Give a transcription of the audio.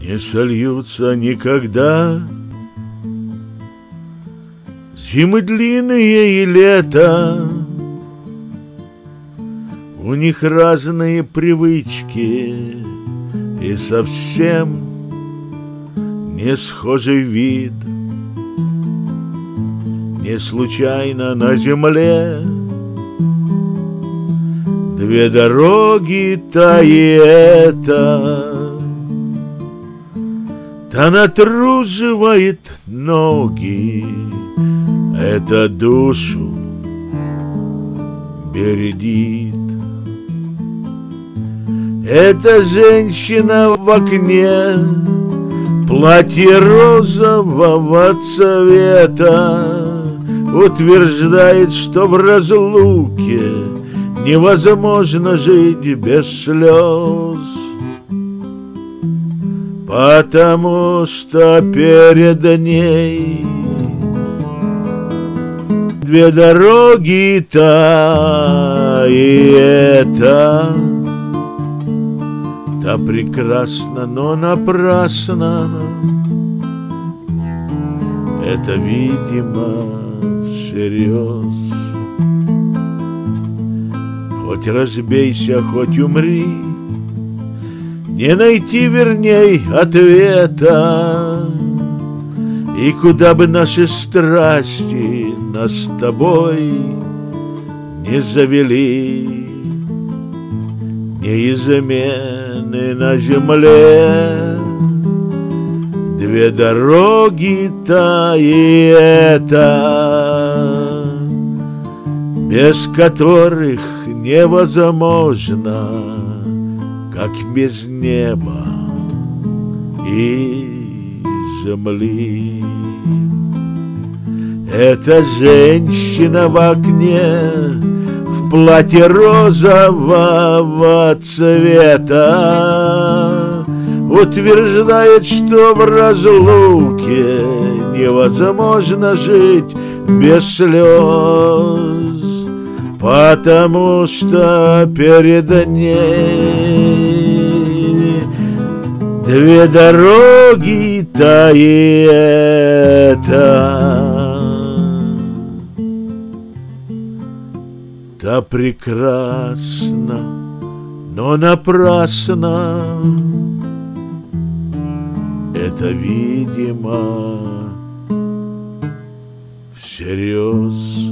Не сольются никогда. Зимы длинные и лето. У них разные привычки И совсем не схожий вид. Не случайно на земле Две дороги та и эта Та натруживает ноги. Это душу бередит. Эта женщина в окне. Платье розового цвета Утверждает, что в разлуке Невозможно жить без слез. Потому что перед ней Две дороги та и эта Та прекрасна, но напрасно. Это, видимо, всерьез Хоть разбейся, хоть умри. Не найти, верней, ответа. И куда бы наши страсти нас с тобой Не завели. Неизменны на земле. Две дороги та и эта без которых невозможно, как без неба и земли. Эта женщина в окне в платье розового цвета утверждает, что в разлуке невозможно жить без слез. Потому что перед ней Две дороги та и эта Та прекрасна, но напрасно. Это, видимо, всерьез